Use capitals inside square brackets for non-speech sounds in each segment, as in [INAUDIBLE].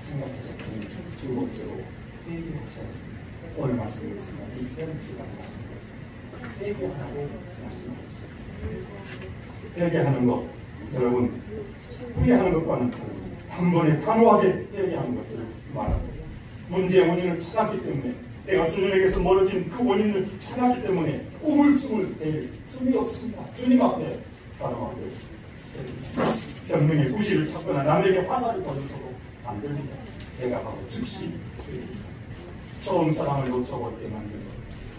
생각하셨고 두 번째로 회개하셔야 오늘 말씀드렸습니다. 이 페런트가 말씀드렸습니다. 회개하라고 말씀드렸습니다. 회개하는 것 여러분 후회하는 것과는 다릅니다. 한 번에 단호하게 회개하는 것을 말합니다. 문제의 원인을 찾았기 때문에 내가 주님에게서 멀어진 그 원인을 찾았기 때문에 우물쭈물 될 수이 없습니다. 주님 앞에 단호하게 변명의 구실을 찾거나 남에게 화살을 던져도 안 됩니다. 내가 바로 즉시 처음 사랑을 놓쳐버리게 만든 것.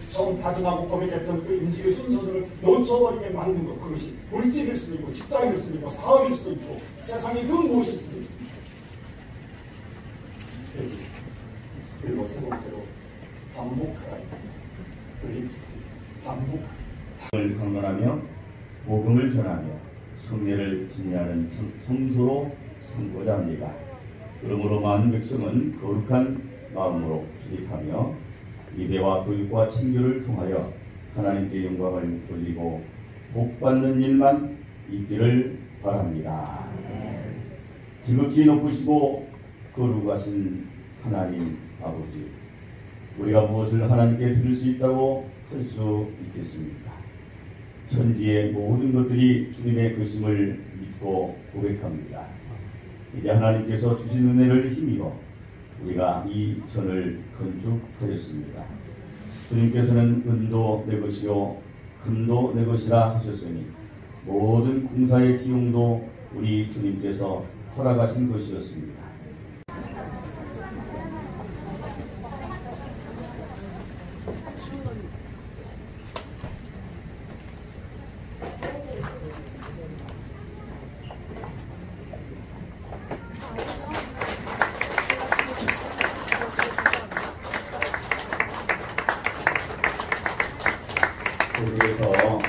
처음 다짐하고 고백했던 그 인식의 순서들을 놓쳐버리게 만든 것. 그것이 물질일 수도 있고 직장일 수도 있고 사업일 수도 있고 세상의 그 무엇일 수도 있습니다. 그리고 세 번째로 반복하라. 반복. 을 강론하며 복음을 전하며 성례를 진리하는 성소로 선고자 합니다. 그러므로 많은 백성은 거룩한 마음으로 출입하며 예배와 교육과 친교를 통하여 하나님께 영광을 돌리고 복받는 일만 있기를 바랍니다. 지극히 높으시고 거룩하신 하나님 아버지 우리가 무엇을 하나님께 드릴 수 있다고 할 수 있겠습니까? 천지의 모든 것들이 주님의 그심을 믿고 고백합니다. 이제 하나님께서 주신 은혜를 힘입어 우리가 이 전을 건축하였습니다. 주님께서는 은도 내 것이요 금도 내 것이라 하셨으니 모든 공사의 비용도 우리 주님께서 허락하신 것이었습니다. 그래서 어,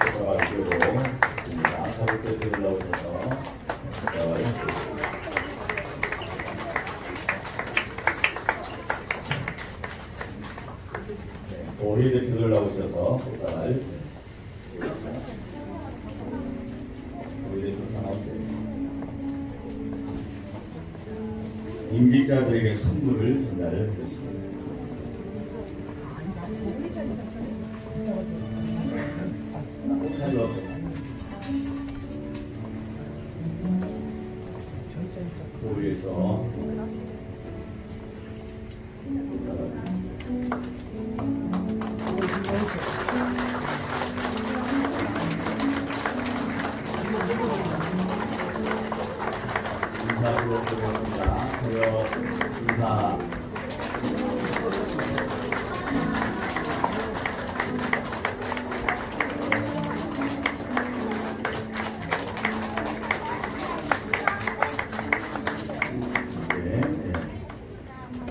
들어가기로 있습니다. 가볍게 들어오셔서 도희 대표들 나오셔서 포탈 도희 대표 나오세요. 임직자들에게 선물을 전달을 드렸습니다.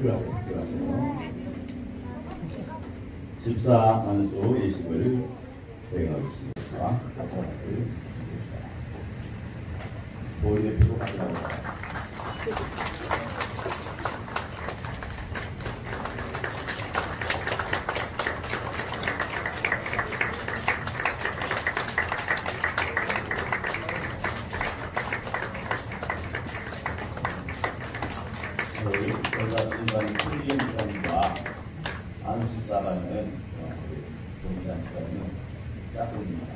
들어가세요. 집사 안수 예식을 대행하겠습니다. 보이대 피고 가져가겠습니다. 저희 전사진관 풀리엠사님과 안수사관은 동산사는 짝꿍입니다.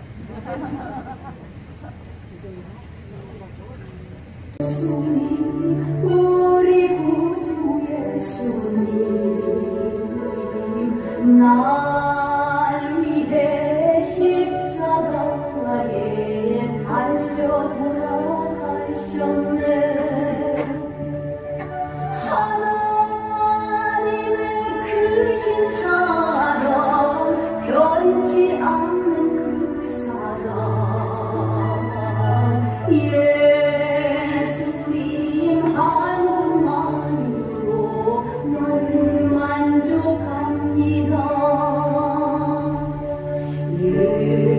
you.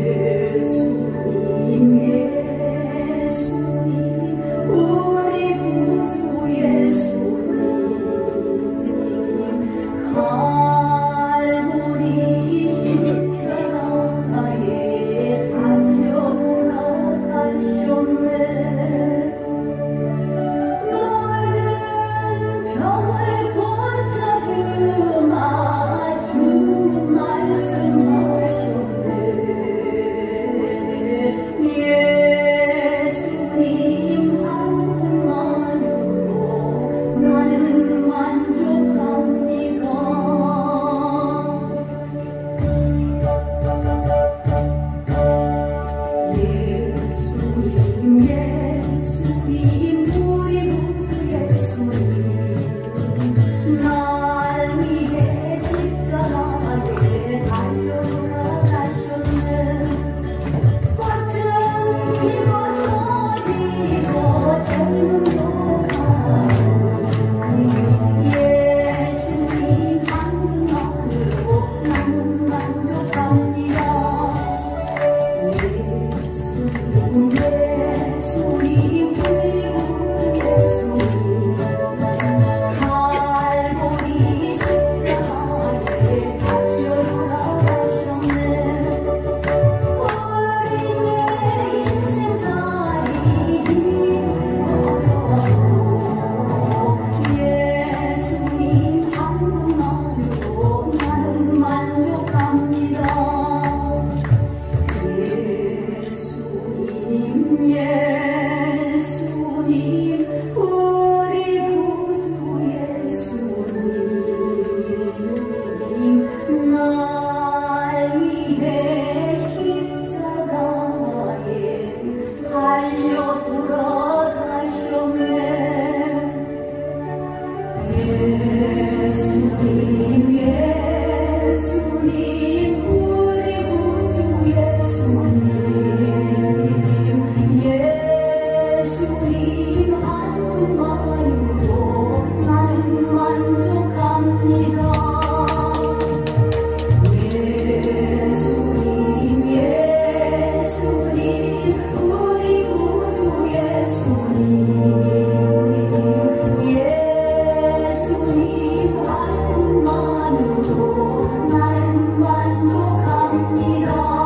Oh.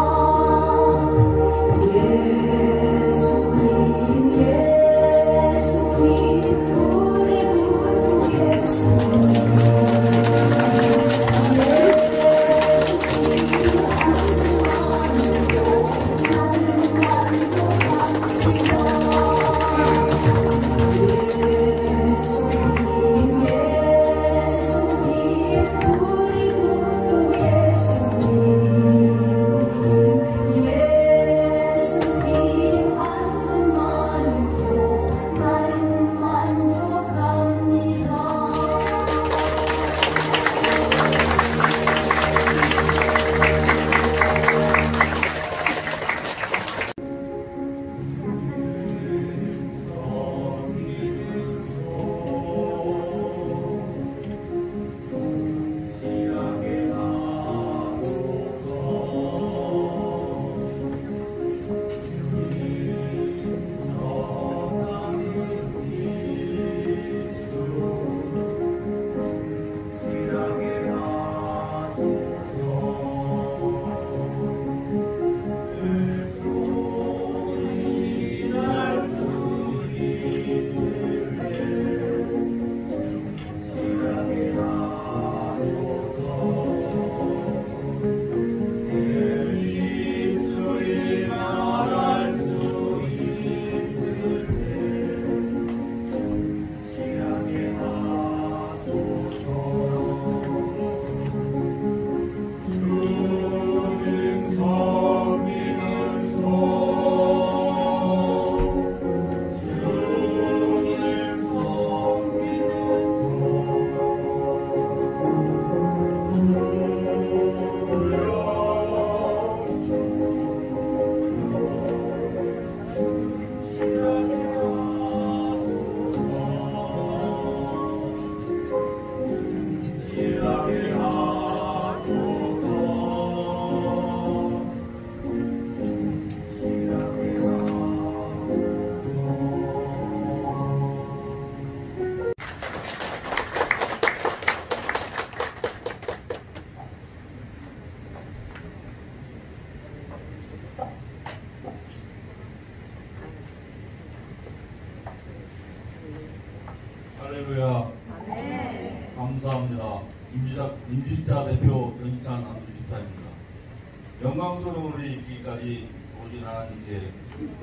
영광스러운 우리 있기까지 오신 하나님께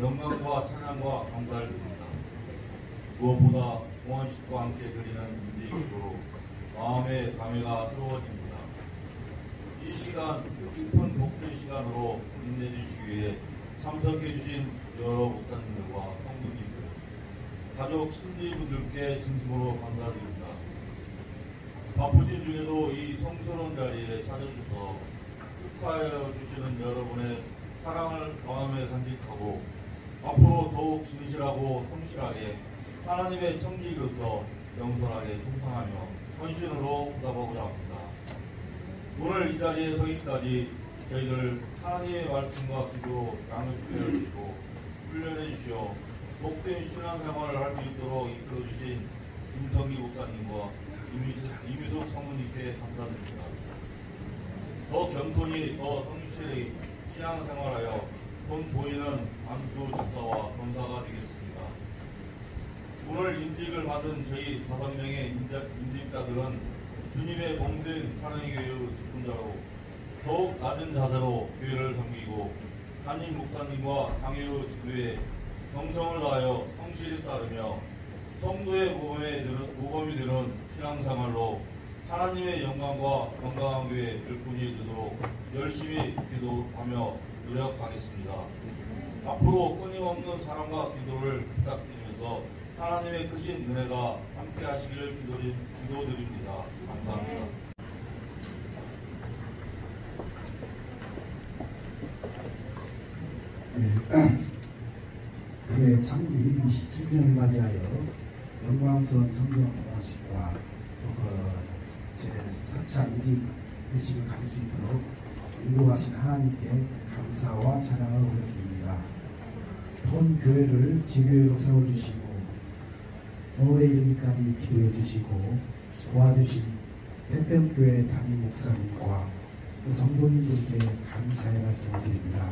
영광과 찬양과 감사를 드립니다. 무엇보다 동원식과 함께 드리는 임재기로 마음의 감회가 새로워집니다. 이 시간 깊은 복된 시간으로 인내주시기 위해 참석해주신 여러 목사님들과 성도님들, 가족 신지분들께 진심으로 감사드립니다. 바쁘신 중에도 이 성스러운 자리에 찾아주셔서 축하해 주시는 여러분의 사랑을 마음에 간직하고 앞으로 더욱 진실하고 성실하게 하나님의 청지기로서 겸손하게 충성하며 헌신으로 응답하고자 합니다. 오늘 이 자리에 서기까지 저희들 하나님의 말씀과 기도로 양육해 주시고 훈련해 주시어 복된 신앙생활을 할 수 있도록 이끌어 주신 김성기 목사님과 이미숙 성우님께 감사드립니다. 더 겸손히 더 성실히 신앙생활하여 돈 보이는 안수 집사와 검사가 되겠습니다. 오늘 임직을 받은 저희 다섯 명의 임직- 임직자들은 주님의 몸된 사랑의 교회의 직분자로 더욱 낮은 자세로 교회를 섬기고 담임 목사님과 당회의 지도에 정성을 다하여 성실히 따르며 성도의 모범에 드는, 모범이 되는 신앙생활로 하나님의 영광과 건강한 교회 일꾼이 되도록 열심히 기도하며 노력하겠습니다. 앞으로 끊임없는 사랑과 기도를 부탁드리면서 하나님의 크신 은혜가 함께 하시기를 기도드립니다. 감사합니다. [CLEARS THROAT] 그의 창기 27년을 맞이하여 영광스러운 성경 공식과 또그 제4차 임기 회식을 가질 수 있도록 인도하신 하나님께 감사와 찬양을 올려드립니다. 본 교회를 지교회로 세워주시고 올해 이르기까지 기도해 주시고 도와주신 햇뱀교회 담임 목사님과 또 성도님들께 감사의 말씀을 드립니다.